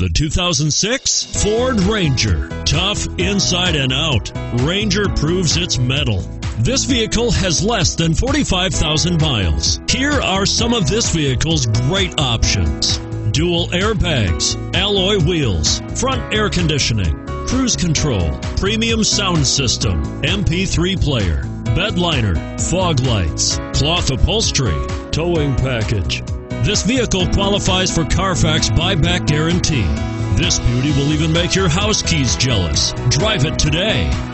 The 2006 Ford Ranger. Tough inside and out, Ranger proves its metal. This vehicle has less than 45,000 miles. Here are some of this vehicle's great options. Dual airbags, alloy wheels, front air conditioning, cruise control, premium sound system, MP3 player, bed liner, fog lights, cloth upholstery, towing package. This vehicle qualifies for Carfax buyback guarantee. This beauty will even make your house keys jealous. Drive it today.